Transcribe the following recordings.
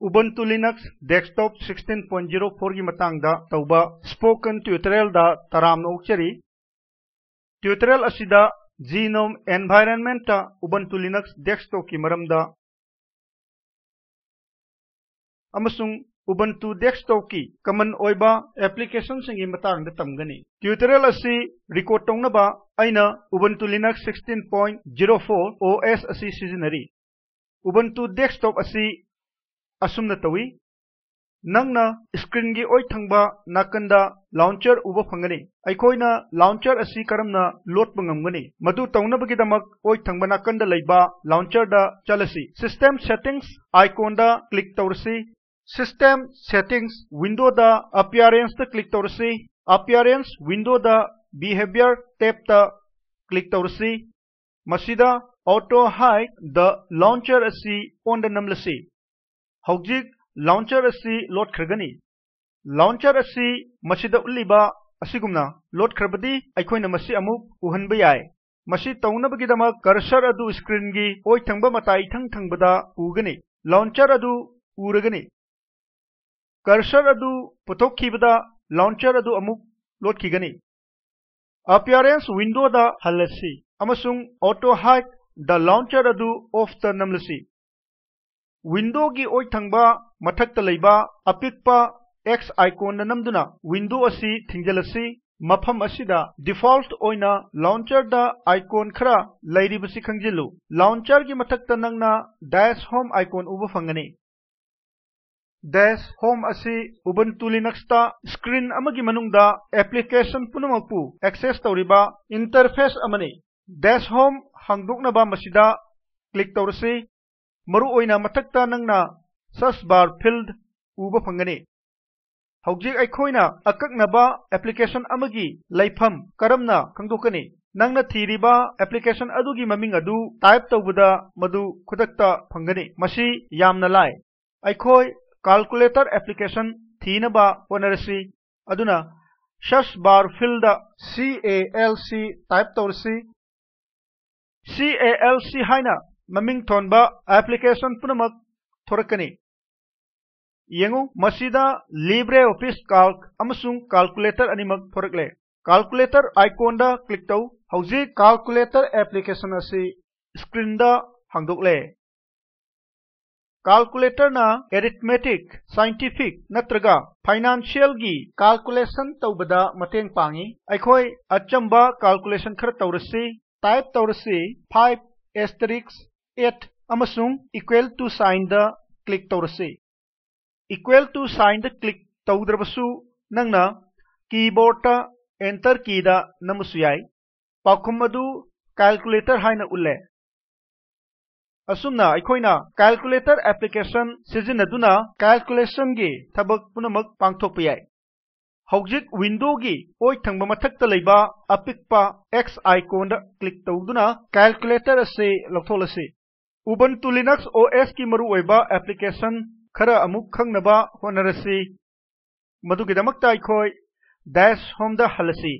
Ubuntu Linux Desktop 16.04 gi matangda tauba spoken tutorial da taramna ukchari tutorial asida genome environment ta Ubuntu Linux Desktop ki maramda amasung Ubuntu Desktop ki common oiba application singi matangda tamgani tutorial asi record tongnaba aina Ubuntu Linux 16.04 OS asi sizinari Ubuntu Desktop asi ꯑꯁꯨꯝꯅ ꯇꯧꯏ ꯅꯪꯅ ꯁ꯭ꯀ꯭ꯔꯤꯟꯒꯤ ꯑꯣꯏꯊꯪꯕ ꯅꯥꯀꯟꯗ ꯂꯥꯎꯟꯆꯔ ꯎꯕ ꯐꯪꯒꯅꯤ ꯑꯩꯈꯣꯏꯅ ꯂꯥꯎꯟꯆꯔ ꯑꯁꯤ ꯀꯔꯝꯅ ꯂꯣꯠꯄ ꯉꯝꯒꯅꯤ ꯃꯗꯨ ꯇꯧꯅꯕꯒꯤꯗꯃꯛ ꯑꯣꯏ ꯊꯪꯕ ꯅꯥꯀꯟꯗ ꯂꯩꯕ ꯂꯥꯎꯟꯆꯔꯗ ꯆꯠꯂꯁꯤ ꯁꯤꯁꯇꯦꯝ ꯁꯦꯇꯤꯡꯁ ꯑꯥꯏꯀꯣꯟꯗ ꯀ꯭ꯂꯤꯛ ꯇꯧꯔꯁꯤ ꯁꯤꯁꯇꯦꯝ ꯁꯦꯇꯤꯡꯁ ꯋꯤꯟꯗꯣꯗ ꯑꯄꯤꯌꯔꯦꯟꯁꯇ ꯀ꯭ꯂꯤꯛ ꯇꯧꯔꯁꯤ ꯑꯄꯤꯌꯔꯦꯟꯁ ꯋꯤꯟꯗꯣꯗ ꯕꯤꯍꯦꯕꯤꯌꯔ ꯇꯦꯞꯇ ꯀ꯭ꯂꯤꯛ ꯇꯧꯔꯁꯤ ꯃꯁꯤꯗ ꯑꯣꯇꯣ ꯍꯥꯏꯗ ꯂꯥꯎꯟꯆꯔ ꯑꯁꯤ ꯑꯣꯟꯗ ꯅꯝꯂꯁꯤ ꯍꯧꯖꯤꯛ ꯂꯥꯎꯟꯆꯔ ꯑꯁꯤ ꯂꯣꯠꯈ꯭ꯔꯒꯅꯤ ꯂꯥꯎꯟꯆꯔ ꯑꯁꯤ ꯃꯁꯤꯗ ꯎꯠꯂꯤꯕ ꯑꯁꯤꯒꯨꯝꯅ ꯂꯣꯠꯈ꯭ꯔꯕꯗꯤ ꯑꯩꯈꯣꯏꯅ ꯃꯁꯤ ꯑꯃꯨꯛ ꯎꯍꯟꯕ ꯌꯥꯏ ꯃꯁꯤ ꯇꯧꯅꯕꯒꯤꯗꯃꯛ ꯀꯔꯁꯔ ꯑꯗꯨ ꯁ꯭ꯀ꯭ꯔꯤꯟꯒꯤ ꯑꯣꯏ ꯊꯪꯕ ꯃꯇꯥꯏ ꯏꯊꯪ ꯊꯪꯕꯗ ꯎꯒꯅꯤ ꯂꯥꯎꯟꯆꯔ ꯑꯗꯨ ꯎꯔꯒꯅꯤ ꯀꯔꯁꯔ ꯑꯗꯨ ꯄꯨꯊꯣꯛꯈꯤꯕꯗ ꯂꯥꯎꯟꯆꯔ ꯑꯗꯨ ꯑꯃꯨꯛ ꯂꯣꯠꯈꯤꯒꯅꯤ ꯑꯄꯤꯌꯔꯦꯟꯁ ꯋꯤꯟꯗꯣꯗ ꯍꯜꯂꯁꯤ ꯑꯃꯁꯨꯡ ꯑꯣꯇꯣ ꯍꯥꯏꯠ ꯗ ꯂꯥꯎꯟꯆꯔ ꯑꯗꯨ ꯑꯣꯐꯇ ꯅꯝꯂꯁꯤ ꯋꯤꯟꯗꯣꯒꯤ ꯑꯣꯏ ꯊꯪꯕ ꯃꯊꯛꯇ ꯂꯩꯕ ꯑꯄꯤꯛꯄ X ꯑꯥꯏꯀꯣꯟꯗ ꯅꯝꯗꯨꯅ ꯋꯤꯟꯗꯣ ꯑꯁꯤ ꯊꯤꯡꯖꯤꯜꯂꯁꯤ ꯃꯐꯝ ꯑꯁꯤꯗ ꯗꯤꯐꯣꯜꯠ ꯑꯣꯏꯅ ꯂꯥꯎꯟꯆꯔꯗ ꯑꯥꯏꯀꯣꯟ ꯈꯔ ꯂꯩꯔꯤꯕꯁꯤ ꯈꯪꯖꯤꯜꯂꯨ ꯂꯥꯎꯟꯆꯔꯒꯤ ꯃꯊꯛꯇ ꯅꯪꯅ ꯗꯦꯁ ꯍꯣꯝ ꯑꯥꯏꯀꯣꯟ ꯎꯕ ꯐꯪꯒꯅꯤ ꯗꯦꯁ ꯍꯣꯝ ꯑꯁꯤ Ubuntu Linuxta screen amagi manungda application punamakpu access tawriba interface amani dash home hangdoknaba masida click tawrasi ꯃꯔꯨ ꯑꯣꯏꯅ ꯃꯊꯛꯇ ꯅꯪꯅ ꯁꯔꯆ ꯕꯥꯔ ꯐꯤꯜꯗ ꯎꯕ ꯐꯪꯒꯅꯤ ꯍꯧꯖꯤꯛ ꯑꯩꯈꯣꯏꯅ ꯑꯀꯛꯅꯕ ꯑꯦꯄ꯭ꯂꯤꯀꯦꯁꯟ ꯑꯃꯒꯤ ꯂꯩꯐꯝ ꯀꯔꯝꯅ ꯈꯪꯗꯣꯛꯀꯅꯤ ꯅꯪꯅ ꯊꯤꯔꯤꯕ ꯑꯦꯄ꯭ꯂꯤꯀꯦꯁꯟ ꯑꯗꯨꯒꯤ ꯃꯃꯤꯡ ꯑꯗꯨ ꯇꯥꯏꯞ ꯇꯧꯕꯗ ꯃꯗꯨ ꯈꯨꯗꯛꯇ ꯐꯪꯒꯅꯤ ꯃꯁꯤ ꯌꯥꯝꯅ ꯂꯥꯏ ꯑꯩꯈꯣꯏ ꯀꯥꯜꯀꯨꯂꯦꯇꯔ ꯑꯦꯄ꯭ꯂꯤꯀꯦꯁꯟ ꯊꯤꯅꯕ ꯍꯣꯠꯅꯔꯁꯤ ꯑꯗꯨꯅ search bar field C A L C type ꯇꯧꯔꯁꯤ C A L C ꯍꯥꯏꯅ ममिंग थोनबा एप्लीकेशन पुनम थोरकनी यंगु मसीदा लिब्रे ऑफ़िस काल्क अमसुंग कैलकुलेटर अनिमक थोरकले कैलकुलेटर आइकोनडा क्लिक तौ हौजी कैलकुलेटर एप्लीकेशन असे स्क्रीनडा हंगदोले कैलकुलेटर ना एरिथमेटिक साइंटिफिक नत्रगा फाइनेंशियल गी कैलकुलेशन तौबदा मतेंग पांगी अइखोय अचंबा कैलकुलेशन खर तौरसी टाइप तौरसी 5 asterisk it amasung equal to sign the click torse equal to sign the click tawdrabasu nangna keyboard ta enter key da namasu yai pakhum adu calculator haina ulle asumna aikoina calculator application sizinaduna calculation gi thabak punamak pangthokpa yai हौजिक विंडोगी ओय थंग मथक लेबा अपिकपा X icon click तौदुना calculator असे लथोलसे Ubuntu Linux OS ꯒꯤ ꯃꯔꯨꯑꯣꯏꯕ ꯑꯦꯄ꯭ꯂꯤꯀꯦꯁꯟ ꯈꯔ ꯑꯃꯨꯛ ꯈꯪꯅꯕ ꯍꯣꯠꯅꯔꯁꯤ ꯃꯗꯨꯒꯤꯗꯃꯛꯇ ꯑꯩꯈꯣꯏ dash home ꯗ ꯍꯜꯂꯁꯤ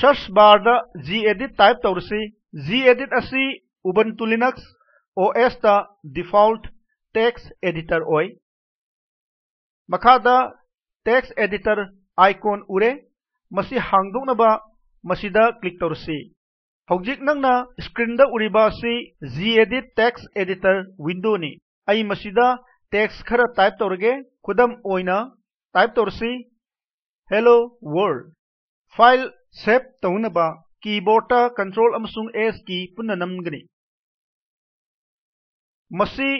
search bar ꯗ gedit ꯇꯥꯏꯞ ꯇꯧꯔꯁꯤ gedit ꯑꯁꯤ Ubuntu Linux OS ꯗ default text editor ꯑꯣꯏ ꯃꯈꯥꯗ text editor icon ꯎꯔꯦ ꯃꯁꯤ ꯍꯥꯡꯗꯣꯛꯅꯕ ꯃꯁꯤꯗ ꯀ꯭ꯂꯤꯛ ꯇꯧꯔꯁꯤ हौजिक नंगना स्क्रीनदा G edit text editor window नि आई मसीदा टेक्स्ट खर टाइप तौरगे खुदम टाइप तौरसी हेलो वर्ल्ड फ़ाइल सेव तौनबा कीबोर्ड कंट्रोल एस की पुन नमगनी मसी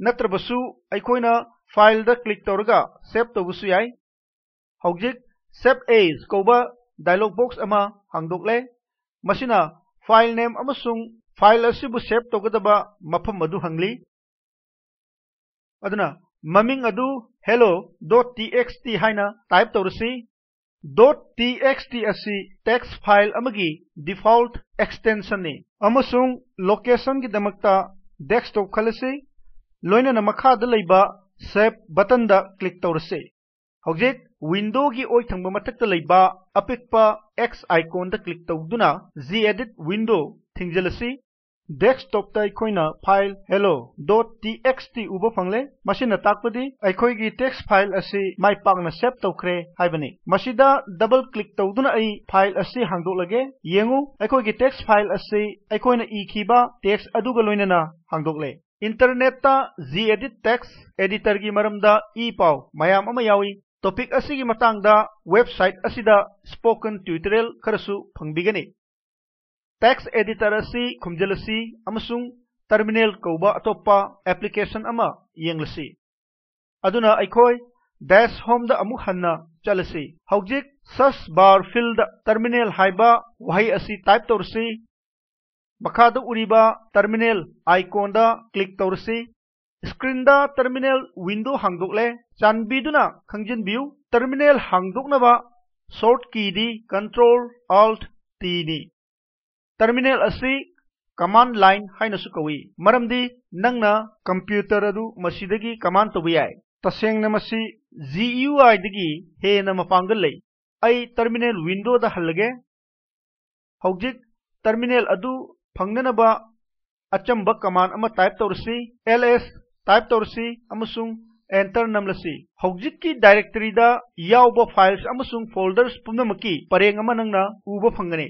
नत्रबसु अखोइना फ़ाइल दा क्लिक तौरगा सेव तौबसु सेव एज कोबा डायलॉग बॉक्स अमा ꯃꯁꯤꯅ ꯐꯥꯏꯜ ꯅꯦꯝ ꯑꯃꯁꯨꯡ ꯐꯥꯏꯜ ꯑꯁꯤꯕꯨ ꯁꯦꯚ ꯇꯧꯒꯗꯕ ꯃꯐꯝ ꯑꯗꯨ ꯍꯪꯂꯤ ꯑꯗꯨꯅ ꯃꯃꯤꯡ ꯑꯗꯨ hello.txt ꯍꯥꯏꯅ ꯇꯥꯏꯞ ꯇꯧꯔꯁꯤ .txt ꯑꯁꯤ ꯇꯦꯛꯁ ꯐꯥꯏꯜ ꯑꯃꯒꯤ ꯗꯤꯐꯣꯜꯠ ꯑꯦꯛꯁꯇꯦꯟꯁꯟꯅꯤ ꯑꯃꯁꯨꯡ ꯂꯣꯀꯦꯁꯟꯒꯤꯗꯃꯛꯇ ꯗꯦꯁꯛꯇꯣꯞ ꯈꯜꯂꯁꯤ ꯂꯣꯏꯅꯅ ꯃꯈꯥꯗ ꯂꯩꯕ ꯁꯦꯚ ꯕꯇꯟꯗ ꯀ꯭ꯂꯤꯛ ꯇꯧꯔꯁꯤ ꯍꯧꯖꯤꯛ ꯋꯤꯟꯗꯣꯒꯤ ꯑꯣꯏ ꯊꯪꯕ ꯃꯊꯛꯇ ꯂꯩꯕ ꯑꯄꯤꯛꯄ X ꯑꯥꯏꯀꯣꯟꯗ ꯀ꯭ꯂꯤꯛ ꯇꯧꯗꯨꯅ gedit ꯋꯤꯟꯗꯣ ꯊꯤꯡꯖꯤꯜꯂꯁꯤ desktop ta ꯑꯩꯈꯣꯏꯅ file hello.txt uba fangle masina takpadi ꯑꯩꯈꯣꯏꯒꯤ text file asi mai pakna save tawkhre haibani masida double click tawduna ai file asi hangdoklage yengu ꯑꯩꯈꯣꯏꯒꯤ text file asi ꯑꯩꯈꯣꯏꯅ ikhiba text aduga loinana hangdokle internet ta gedit text editor gi maramda e pau mayam ama amasung terminal kauba atopa application ama yenglasi aduna aikhoi dash home da amuk hanna chalasi haujik search bar field terminal haiba wahi asi type torsi makhada uriba terminal icon asi command line hainasu kawi maramdi nangna computer adu masidagi command tobu yai tasengna masi GUI dagi hena mapangal lei ai terminal window da halage hojik terminal adu phangnanaba achamba command ama type tawrsi ls type तौरसी enter नमलसी। नम की directory files file पुनम की परें नब फंगने।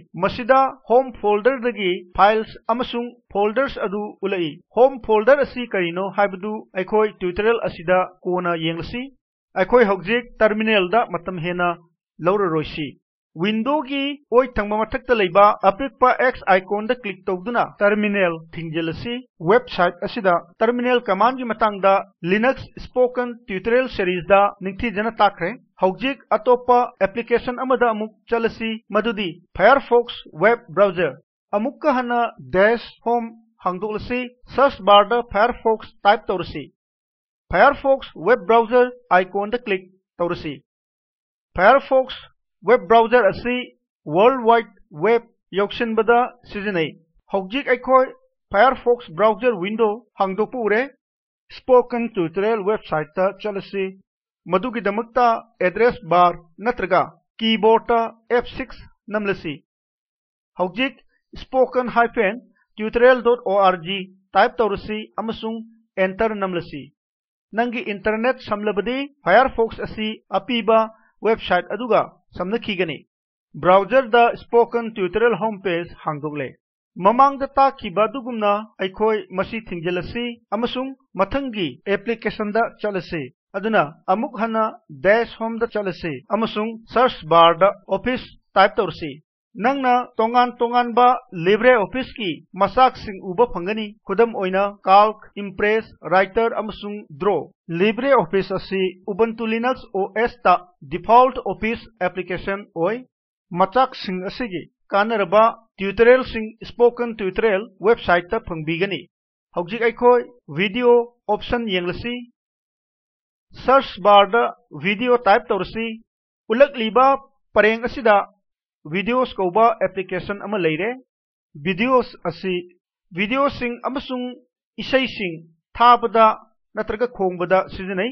Home folder files folders अदु home folder कहींनो ट्यूटोरियल कोना यंगसी अखोई टर्मिनल हेना लौर रोसी ꯋꯤꯟꯗꯣꯒꯤ ꯑꯣꯏ ꯊꯪꯕ ꯃꯊꯛꯇ ꯂꯩꯕ ꯑꯄꯤꯛꯄ X ꯑꯥꯏꯀꯣꯟꯗ ꯀ꯭ꯂꯤꯛ ꯇꯧꯗꯨꯅ ꯇꯔꯃꯤꯅꯦꯜ ꯊꯤꯡꯖꯤꯜꯂꯁꯤ ꯋꯦꯕꯁꯥꯏꯠ ꯑꯁꯤꯗ ꯇꯔꯃꯤꯅꯦꯜ ꯀꯃꯥꯟꯗꯒꯤ ꯃꯇꯥꯡꯗ ꯂꯤꯅꯛꯁ ꯁ꯭ꯄꯣꯀꯟ ꯇ꯭ꯌꯨꯇꯣꯔꯤꯌꯦꯜ ꯁꯤꯔꯤꯖꯗ ꯅꯤꯡꯊꯤꯖꯅ ꯇꯥꯛꯈ꯭ꯔꯦ ꯍꯧꯖꯤꯛ ꯑꯇꯣꯞꯄ ꯑꯦꯄ꯭ꯂꯤꯀꯦꯁꯟ ꯑꯃꯗ ꯑꯃꯨꯛ ꯆꯠꯂꯁꯤ ꯃꯗꯨꯗꯤ ꯐꯥꯌꯔꯐꯣꯛꯁ ꯋꯦꯕ ꯕ꯭ꯔꯥꯎꯖꯔ ꯑꯃꯨꯛꯀ ꯍꯟꯅ ꯗꯦꯁ ꯍꯣꯝ ꯍꯥꯡꯗꯣꯛꯂꯁꯤ ꯁꯔꯆ ꯕꯥꯔꯗ ꯐꯥꯌꯔꯐꯣꯛꯁ ꯇꯥꯏꯞ ꯇꯧꯔꯁꯤ ꯐꯥꯌꯔꯐꯣꯛꯁ ꯋꯦꯕ ꯕ꯭ꯔꯥꯎꯖꯔ ꯑꯥꯏꯀꯣꯟꯗ ꯀ꯭ꯂꯤꯛ ꯇꯧꯔꯁꯤ ꯐꯥꯌꯔꯐꯣꯛꯁ ꯋꯦꯕ ꯕ꯭ꯔꯥꯎꯖꯔ ꯑꯁꯤ ꯋꯥꯔꯜꯗ ꯋꯥꯏꯗ ꯋꯦꯕ ꯌꯧꯁꯤꯟꯕꯗ ꯁꯤꯖꯤꯟꯅꯩ ꯍꯧꯖꯤꯛ ꯑꯩꯈꯣꯏ ꯐꯥꯌꯔꯐꯣꯛꯁ ꯕ꯭ꯔꯥꯎꯖꯔ ꯋꯤꯟꯗꯣ ꯍꯥꯡꯗꯣꯛꯄ ꯎꯔꯦ ꯁ꯭ꯄꯣꯀꯟ ꯇ꯭ꯌꯨꯇꯣꯔꯤꯌꯦꯜ ꯋꯦꯕꯁꯥꯏꯠꯇ ꯆꯠꯂꯁꯤ ꯃꯗꯨꯒꯤꯗꯃꯛꯇ ꯑꯦꯗ꯭ꯔꯦꯁ ꯕꯥꯔ ꯅꯠꯇ꯭ꯔꯒ ꯀꯤꯕꯣꯔꯗꯇ F6 ꯅꯝꯂꯁꯤ ꯍꯧꯖꯤꯛ spoken tutorial.org ꯇꯥꯏꯞ ꯇꯧꯔꯁꯤ ꯑꯃꯁꯨꯡ enter ꯅꯝꯂꯁꯤ ꯅꯪꯒꯤ ꯏꯟꯇꯔꯅꯦꯠ ꯁꯝꯂꯕꯗꯤ ꯐꯥꯌꯔꯐꯣꯛꯁ ꯑꯁꯤ ꯑꯄꯤꯕ ꯋꯦꯕꯁꯥꯏꯠ ꯑꯗꯨꯒ ꯁꯝꯅꯈꯤꯒꯅꯤ ꯕ꯭ꯔꯥꯎꯖꯔꯗ ꯁ꯭ꯄꯣꯀꯟ ꯇ꯭ꯌꯨꯇꯣꯔꯤꯌꯜ ꯍꯣꯝ ꯄꯦꯖ ꯍꯥꯡꯗꯣꯛꯂꯦ ꯃꯃꯥꯡꯗ ꯇꯥꯛꯈꯤꯕ ꯑꯗꯨꯒꯨꯝꯅ ꯑꯩꯈꯣꯏ ꯃꯁꯤ ꯊꯤꯡꯖꯤꯜꯂꯁꯤ ꯑꯃꯁꯨꯡ ꯃꯊꯪꯒꯤ ꯑꯦꯄ꯭ꯂꯤꯀꯦꯁꯟꯗ ꯆꯠꯂꯁꯤ aduna amuk hana dash home da chalasi amasung search bar da office नंग तोान तोानब लिब्रे ऑफ़िस की मसाक उब फंगनी खुदम calc impress writer draw libre office Ubuntu Linux O S ता डिफ़ॉल्ट ऑफ़िस एप्लीकेशन मचाक कानरब ट्यूटोरियल स्पोकन ट्यूटोरियल वेबसाइट फंगी video option यंगी search bar video type तौर उलक्ली परें videos kauba application ama leire videos asi video sing amasung isai sing thabada natraga khongbada sizinai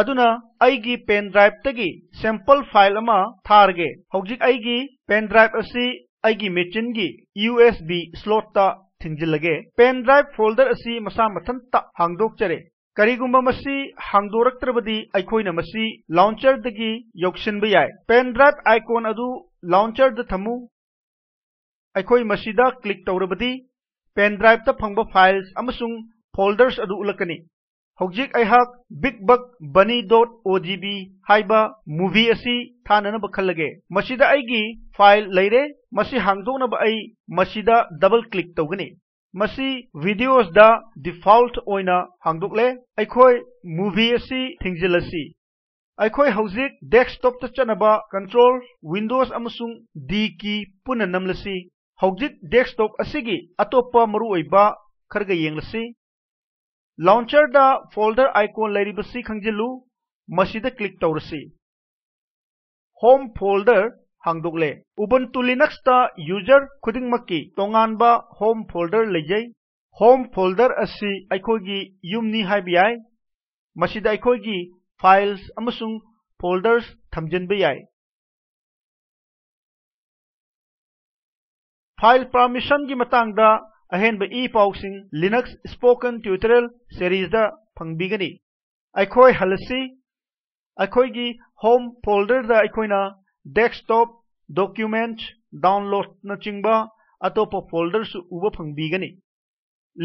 aduna aigi pen drive tagi sample file ama tharge hojik aigi pen drive asi aigi machine gi usb slot ta thingjilage pen drive folder asi masa mathan ta hangdok chare कईगुबी launcher दौशन जाए pen drive icon अ launcher थमूद click तौरबी pen drive फंग file folders अलक होग bug बनी dot O G V movie थाना खलगे फ़ाइल लेरें हादोनबल क्लिक तौगनी masi videos da default oina hangdukle aikhoi movie asi thingzilasi aikhoi hauzik desktop ta chanaba control windows amusung d key puna namlasi hauzik desktop asigi atopa maru oiba kharga yenglasi launcher da folder icon lairibasi khangjilu masida click tawrasi home folder ꯍꯥꯡꯗꯣꯛꯂꯦ ꯎꯕꯨꯟꯇꯨ ꯂꯤꯅꯛꯁꯇ user ꯈꯨꯗꯤꯡꯃꯛꯀꯤ ꯇꯣꯉꯥꯟꯕ home folder ꯂꯩꯖꯩ home folder ꯑꯁꯤ ꯑꯩꯈꯣꯏꯒꯤ ꯌꯨꯝꯅꯤ ꯍꯥꯏꯕ ꯌꯥꯏ ꯃꯁꯤꯗ ꯑꯩꯈꯣꯏꯒꯤ files ꯑꯃꯁꯨꯡ ꯐꯣꯜꯗꯔꯁ ꯊꯝꯖꯤꯟꯕ ꯌꯥꯏ ꯐꯥꯏꯜ ꯄꯔꯃꯤꯁꯟꯒꯤ ꯃꯇꯥꯡꯗ ꯑꯍꯦꯟꯕ ꯏ ꯄꯥꯎꯁꯤꯡ ꯂꯤꯅꯛꯁ ꯁ꯭ꯄꯣꯀꯟ ꯇ꯭ꯌꯨꯇꯣꯔꯤꯌꯦꯜ ꯁꯦꯔꯤꯖꯗ ꯐꯪꯕꯤꯒꯅꯤ ꯑꯩꯈꯣꯏ ꯍꯜꯂꯁꯤ ꯑꯩꯈꯣꯏꯒꯤ ꯍꯣꯝ ꯐꯣꯜꯗꯔꯗ ꯑꯩꯈꯣꯏꯅ ꯗꯦꯁꯛꯇꯣꯞ ꯗꯣꯀ꯭ꯌꯨꯃꯦꯟꯠ ꯗꯥꯎꯟꯂꯣꯗꯅꯆꯤꯡꯕ ꯑꯇꯣꯞꯄ ꯐꯣꯜꯗꯔꯁꯨ ꯎꯕ ꯐꯪꯕꯤꯒꯅꯤ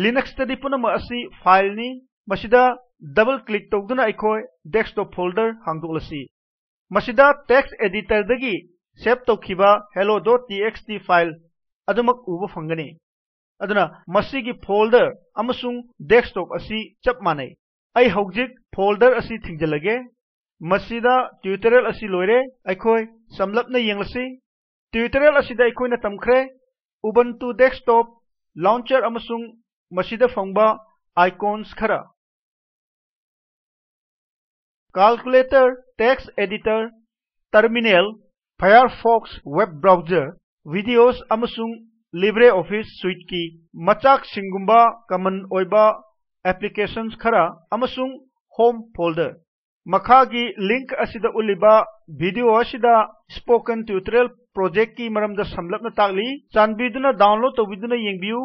ꯂꯤꯅꯛꯁꯇꯗꯤ ꯄꯨꯝꯅꯃꯛ ꯑꯁꯤ ꯐꯥꯏꯜꯅꯤ ꯃꯁꯤꯗ ꯗꯕꯜ ꯀ꯭ꯂꯤꯛ ꯇꯧꯗꯨꯅ ꯑꯩꯈꯣꯏ ꯗꯦꯁꯛꯇꯣꯞ ꯐꯣꯜꯗꯔ ꯍꯥꯡꯗꯣꯛꯂꯁꯤ ꯃꯁꯤꯗ ꯇꯦꯛꯁ ꯑꯦꯗꯤꯇꯔꯗꯒꯤ ꯁꯦꯚ ꯇꯧꯈꯤꯕ hello.txt ꯐꯥꯏꯜ ꯑꯗꯨꯃꯛ ꯎꯕ ꯐꯪꯒꯅꯤ ꯑꯗꯨꯅ ꯃꯁꯤꯒꯤ ꯐꯣꯜꯗꯔ ꯑꯃꯁꯨꯡ ꯗꯦꯁꯛꯇꯣꯞ ꯑꯁꯤ ꯆꯞ ꯃꯥꯟꯅꯩ ꯑꯩ ꯍꯧꯖꯤꯛ ꯐꯣꯜꯗꯔ ꯑꯁꯤ ꯊꯤꯡꯖꯤꯜꯂꯒꯦ मसीदा ट्यूटोरियल असी लोइरे अखोय समलपने यंगलसी ट्यूटोरियल असीदा अखोयना डेस्कटॉप लॉन्चर फंग मसीदा फंगबा आइकॉन्स खरा editor terminal Firefox web browser videos libre office suite की मचाक सिंगुंबा कमन ओइबा एप्लीकेशंस खरा होम फोल्डर ꯃꯈꯥꯒꯤ ꯂꯤꯡꯛ ꯑꯁꯤꯗ ꯎꯠꯂꯤꯕ ꯚꯤꯗꯤꯑꯣ ꯑꯁꯤꯗ ꯁ꯭ꯄꯣꯀꯟ ꯇ꯭ꯌꯨꯇꯣꯔꯤꯌꯦꯜ ꯄ꯭ꯔꯣꯖꯦꯛꯀꯤ ꯃꯔꯝꯗ ꯁꯝꯂꯞꯅ ꯇꯥꯛꯂꯤ ꯆꯥꯟꯕꯤꯗꯨꯅ ꯗꯥꯎꯟꯂꯣꯗ ꯇꯧꯕꯤꯗꯨꯅ ꯌꯦꯡꯕꯤꯌꯨ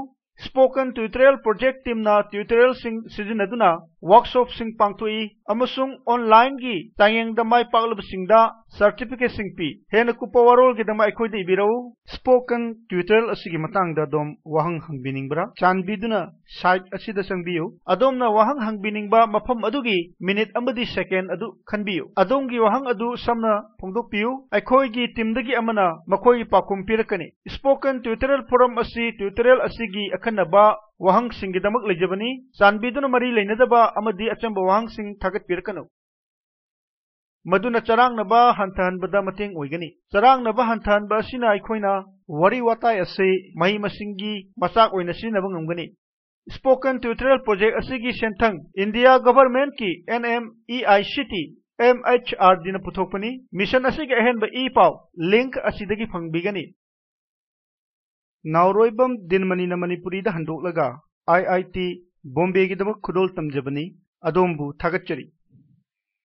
ꯁ꯭ꯄꯣꯀꯟ ꯇ꯭ꯌꯨꯇꯣꯔꯤꯌꯦꯜ ꯄ꯭ꯔꯣꯖꯦꯛ ꯇꯤꯝꯅ ꯇ꯭ꯌꯨꯇꯣꯔꯤꯌꯦꯜꯁꯤꯡ ꯁꯤꯖꯤꯟꯅꯗꯨꯅ ꯋꯥꯔꯛꯁꯣꯞꯁꯤꯡ ꯄꯥꯡꯊꯣꯛꯏ amusung online gi tangyang damay paglabsing da certificate singpi hena kupawarol gi damay koy da ibiraw spoken tutorial asigi matang da dom wahang hangbining bra chanbiduna site asida sangbiyo adom na wahang hangbining ba mapam adugi minute amadi second adu khan khanbiyo adom gi wahang adu samna phongdok piyo akhoi gi timdagi amana makoi pakum pirakani spoken tutorial forum asi tutorial asigi akhanaba ꯋꯥꯍꯪꯁꯤꯡꯒꯤꯗꯃꯛ ꯂꯩꯖꯕꯅꯤ ꯆꯥꯟꯕꯤꯗꯨꯅ ꯃꯔꯤ ꯂꯩꯅꯗꯕ ꯑꯃꯗꯤ ꯑꯆꯝꯕ ꯋꯥꯍꯪꯁꯤꯡ ꯊꯥꯒꯠꯄꯤꯔꯛꯀꯅꯨ ꯃꯗꯨꯅ ꯆꯔꯥꯡꯅꯕ ꯍꯟꯊꯍꯟꯕꯗ ꯃꯇꯦꯡ ꯑꯣꯏꯒꯅꯤ ꯆꯔꯥꯡꯅꯕ ꯍꯟꯊꯍꯟꯕ ꯑꯁꯤꯅ ꯑꯩꯈꯣꯏꯅ ꯋꯥꯔꯤ ꯋꯥꯇꯥꯏ ꯑꯁꯤ ꯃꯍꯩ ꯃꯁꯤꯡꯒꯤ ꯃꯆꯥꯛ ꯑꯣꯏꯅ ꯁꯤꯖꯤꯟꯅꯕ ꯉꯝꯒꯅꯤ ꯁ꯭ꯄꯣꯀꯟ ꯇ꯭ꯌꯨꯇꯣꯔꯤꯌꯦꯜ ꯄ꯭ꯔꯣꯖꯦꯛ ꯑꯁꯤꯒꯤ ꯁꯦꯟꯊꯪ ꯏꯟꯗꯤꯌꯥ ꯒꯚꯔꯟꯃꯦꯟꯠꯀꯤ NMEICT MHRD ꯅ ꯄꯨꯊꯣꯛꯄꯅꯤ ꯃꯤꯁꯟ ꯑꯁꯤꯒꯤ ꯑꯍꯦꯟꯕ ꯏ ꯄꯥꯎ ꯂꯤꯡꯛ ꯑꯁꯤꯗꯒꯤ ꯐꯪꯕꯤꯒꯅꯤ ꯅꯥꯎꯔꯣꯏꯕꯝ ꯗꯤꯟꯃꯅꯤꯅ ꯃꯅꯤꯄꯨꯔꯤꯗ ꯍꯟꯗꯣꯛꯂꯒ IIT ꯕꯣꯝꯕꯦꯒꯤꯗꯃꯛ ꯈꯨꯗꯣꯜ ꯇꯝꯖꯕꯅꯤ ꯑꯗꯣꯝꯕꯨ ꯊꯥꯒꯠꯆꯔꯤ